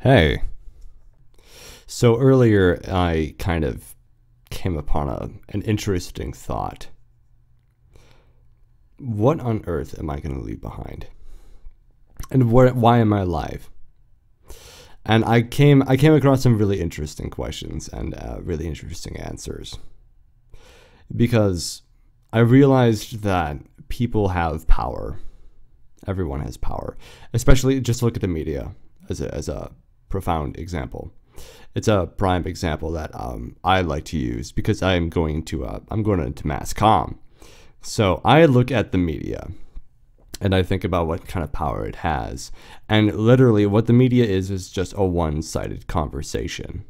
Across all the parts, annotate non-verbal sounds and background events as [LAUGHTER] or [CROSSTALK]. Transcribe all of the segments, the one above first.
Hey. So earlier, I kind of came upon a, an interesting thought. What on earth am I going to leave behind? And what, why am I alive? And I came, I came across some really interesting questions and uh, really interesting answers. Because I realized that people have power. Everyone has power. Especially just look at the media as a, as a profound example. It's a prime example that um, I like to use because I am going to uh, I'm going into mass comm. So I look at the media and I think about what kind of power it has. And literally, what the media is is just a one sided conversation.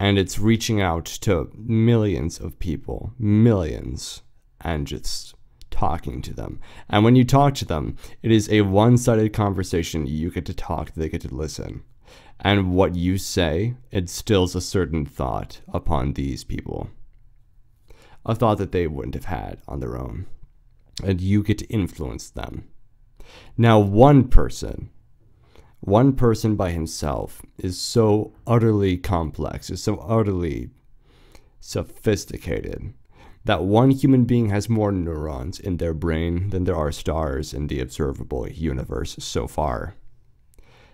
And it's reaching out to millions of people, millions, and just talking to them. And when you talk to them, it is a one sided conversation. You get to talk, they get to listen and what you say instills a certain thought upon these people. A thought that they wouldn't have had on their own. And you get to influence them. Now, one person, one person by himself is so utterly complex, is so utterly sophisticated that one human being has more neurons in their brain than there are stars in the observable universe so far.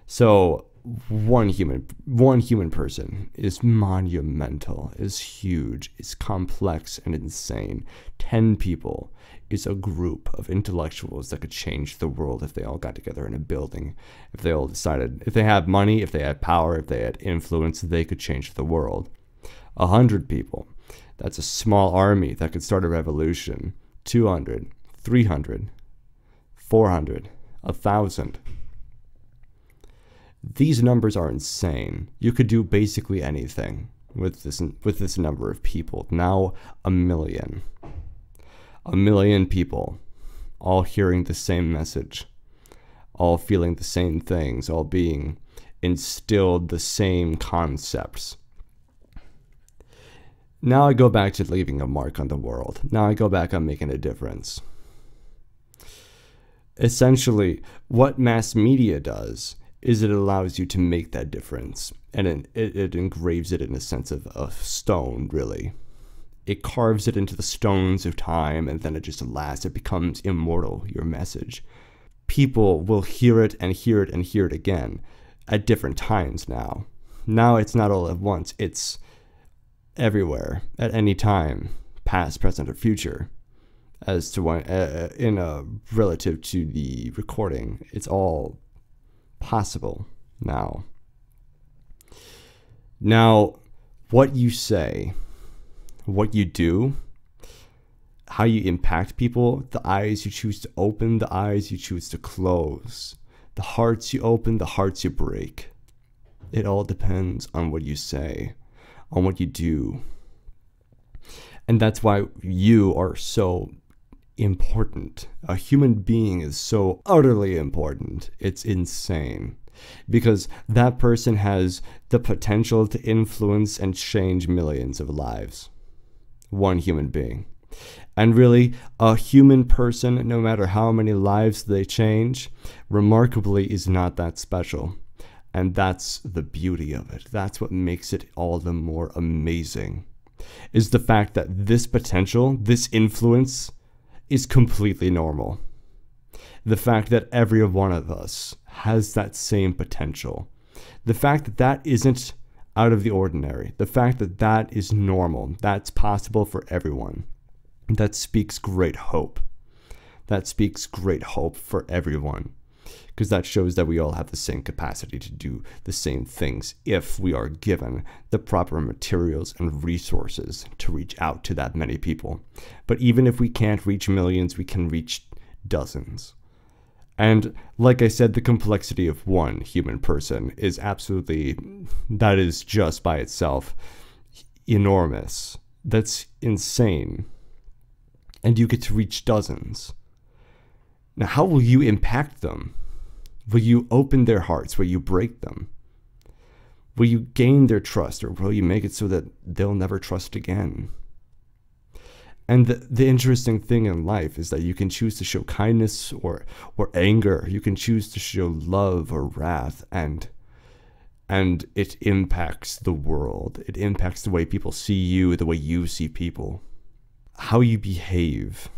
So, one human one human person is monumental is huge is complex and insane. 10 people is a group of intellectuals that could change the world if they all got together in a building. If they all decided if they had money if they had power if they had influence they could change the world. A hundred people that's a small army that could start a revolution. 200 300 400 a thousand these numbers are insane. You could do basically anything with this with this number of people. Now a million. A million people all hearing the same message, all feeling the same things, all being instilled the same concepts. Now I go back to leaving a mark on the world. Now I go back on making a difference. Essentially, what mass media does is it allows you to make that difference. And it, it, engraves it in a sense of a stone really. It carves it into the stones of time and then it just lasts. It becomes immortal your message. People will hear it and hear it and hear it again at different times now. Now it's not all at once. It's everywhere at any time past present or future. As to one uh, in a relative to the recording it's all possible now. Now, what you say, what you do, how you impact people, the eyes you choose to open, the eyes you choose to close, the hearts you open, the hearts you break. It all depends on what you say, on what you do. And that's why you are so important. A human being is so utterly important. It's insane. Because that person has the potential to influence and change millions of lives. One human being. And really, a human person, no matter how many lives they change, remarkably is not that special. And that's the beauty of it. That's what makes it all the more amazing. Is the fact that this potential, this influence, is completely normal. The fact that every one of us has that same potential. The fact that that isn't out of the ordinary. The fact that that is normal. That's possible for everyone. That speaks great hope. That speaks great hope for everyone because that shows that we all have the same capacity to do the same things if we are given the proper materials and resources to reach out to that many people. But even if we can't reach millions, we can reach dozens. And like I said, the complexity of one human person is absolutely, that is just by itself enormous. That's insane. And you get to reach dozens. Now, how will you impact them? Will you open their hearts? Will you break them? Will you gain their trust or will you make it so that they'll never trust again? And the, the interesting thing in life is that you can choose to show kindness or, or anger. You can choose to show love or wrath. And and it impacts the world. It impacts the way people see you, the way you see people, how you behave.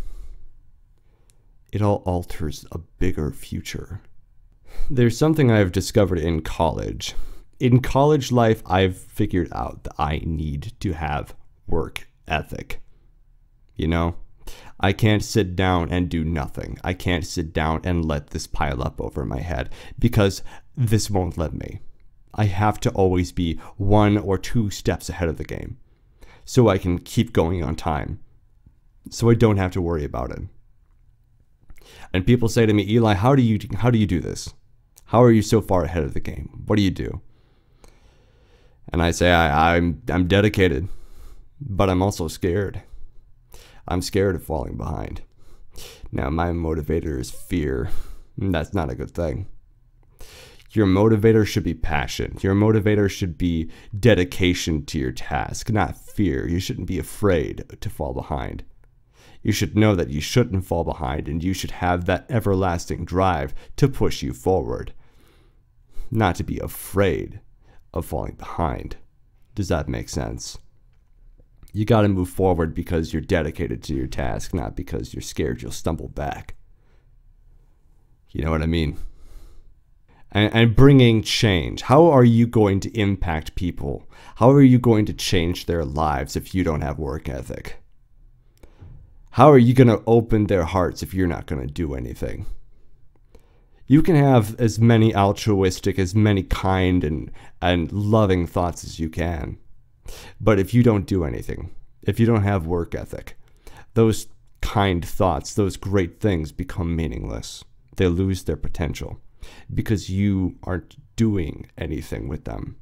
It all alters a bigger future. There's something I've discovered in college. In college life, I've figured out that I need to have work ethic. You know? I can't sit down and do nothing. I can't sit down and let this pile up over my head because this won't let me. I have to always be one or two steps ahead of the game so I can keep going on time. So I don't have to worry about it. And people say to me, Ely, how do you how do you do this? How are you so far ahead of the game? What do you do? And I say I, I'm I'm dedicated, but I'm also scared. I'm scared of falling behind. Now my motivator is fear. That's not a good thing. Your motivator should be passion. Your motivator should be dedication to your task, not fear. You shouldn't be afraid to fall behind. You should know that you shouldn't fall behind and you should have that everlasting drive to push you forward, not to be afraid of falling behind. Does that make sense? You got to move forward because you're dedicated to your task, not because you're scared you'll stumble back. You know what I mean? and, and bringing change. How are you going to impact people? How are you going to change their lives if you don't have work ethic? How are you going to open their hearts if you're not going to do anything? You can have as many altruistic, as many kind and, and loving thoughts as you can. But if you don't do anything, if you don't have work ethic, those kind thoughts, those great things become meaningless. They lose their potential because you aren't doing anything with them.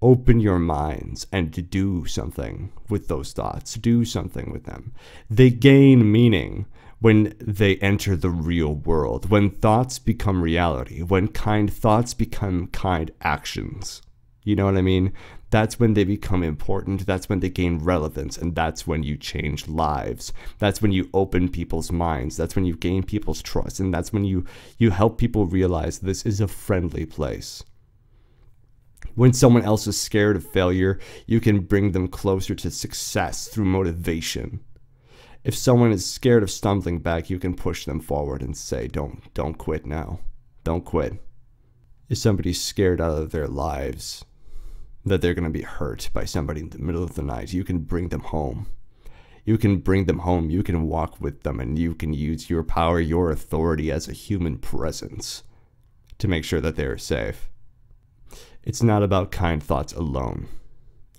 Open your minds and do something with those thoughts. Do something with them. They gain meaning when they enter the real world, when thoughts become reality, when kind thoughts become kind actions. You know what I mean? that's when they become important. That's when they gain relevance. And that's when you change lives. That's when you open people's minds. That's when you gain people's trust. And that's when you, you help people realize this is a friendly place. When someone else is scared of failure, you can bring them closer to success through motivation. If someone is scared of stumbling back, you can push them forward and say, don't, don't quit now. Don't quit. If somebody's scared out of their lives, that they're going to be hurt by somebody in the middle of the night, you can bring them home. You can bring them home, you can walk with them, and you can use your power, your authority as a human presence to make sure that they are safe. It's not about kind thoughts alone.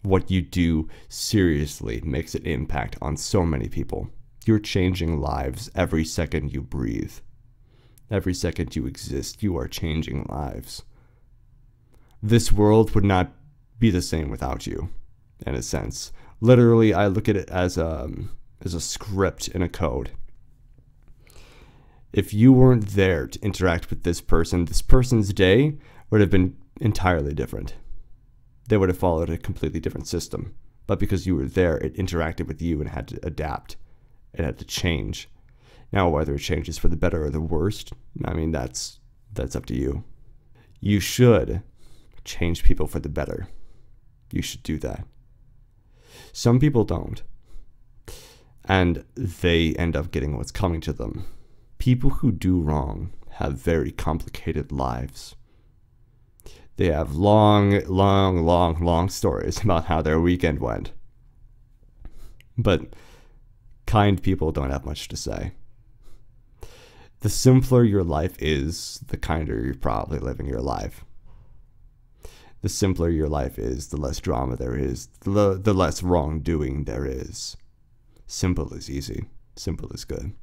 What you do seriously makes an impact on so many people. You're changing lives every second you breathe. Every second you exist, you are changing lives. This world would not be the same without you, in a sense. Literally, I look at it as a, um, as a script in a code. If you weren't there to interact with this person, this person's day would have been entirely different. They would have followed a completely different system. But because you were there, it interacted with you and had to adapt. It had to change. Now, whether it changes for the better or the worst, I mean, that's that's up to you. You should change people for the better you should do that. Some people don't. And they end up getting what's coming to them. People who do wrong have very complicated lives. They have long, long, long, long stories [LAUGHS] about how their weekend went. But kind people don't have much to say. The simpler your life is, the kinder you're probably living your life the simpler your life is, the less drama there is, the, the less wrongdoing there is. Simple is easy. Simple is good.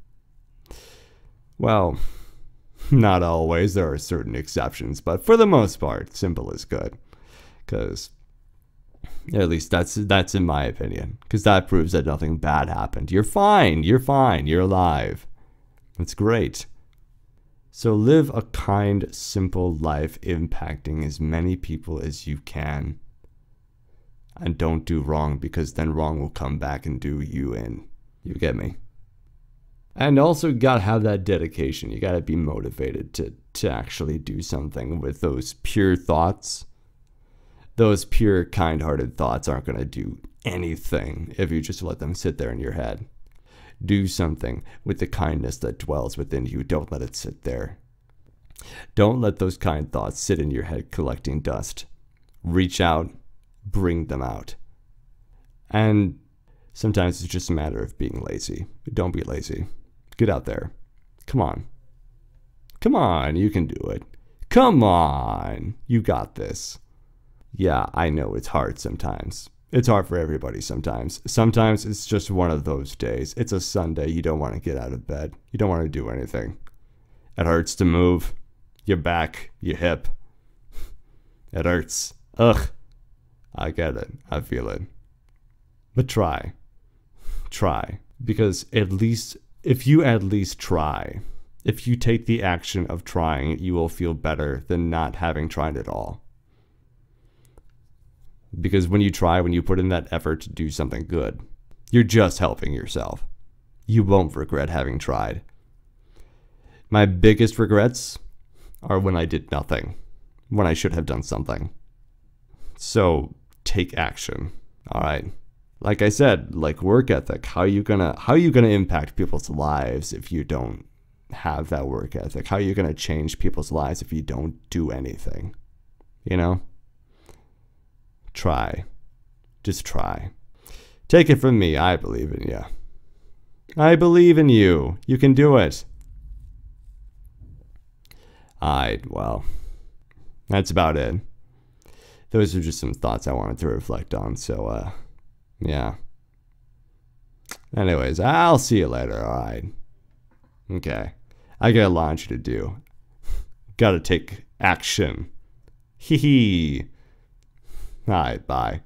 Well, [LAUGHS] not always. There are certain exceptions, but for the most part, simple is good. Because at least that's that's in my opinion. Because that proves that nothing bad happened. You're fine. You're fine. You're alive. That's great. So live a kind, simple life impacting as many people as you can. And don't do wrong because then wrong will come back and do you in. You get me? And also you gotta have that dedication. You gotta be motivated to to actually do something with those pure thoughts. Those pure kind-hearted thoughts aren't gonna do anything if you just let them sit there in your head. Do something with the kindness that dwells within you. Don't let it sit there. Don't let those kind thoughts sit in your head collecting dust. Reach out, bring them out. And sometimes it's just a matter of being lazy. Don't be lazy. Get out there. Come on. Come on, you can do it. Come on, you got this. Yeah, I know it's hard sometimes. It's hard for everybody sometimes. Sometimes it's just one of those days. It's a Sunday. You don't want to get out of bed. You don't want to do anything. It hurts to move. Your back, your hip. It hurts. Ugh. I get it. I feel it. But try. Try. Because at least, if you at least try, if you take the action of trying, you will feel better than not having tried at all. Because when you try, when you put in that effort to do something good, you're just helping yourself. You won't regret having tried. My biggest regrets are when I did nothing, when I should have done something. So take action. All right. Like I said, like work ethic, how are you gonna how are you gonna impact people's lives if you don't have that work ethic? How are you gonna change people's lives if you don't do anything? You know? Try. Just try. Take it from me, I believe in you. I believe in you. You can do it. I, well, that's about it. Those are just some thoughts I wanted to reflect on, so, uh, yeah. Anyways, I'll see you later, alright? Okay. I got a launch to do. [LAUGHS] Gotta take action. Hee hee. Alright, bye.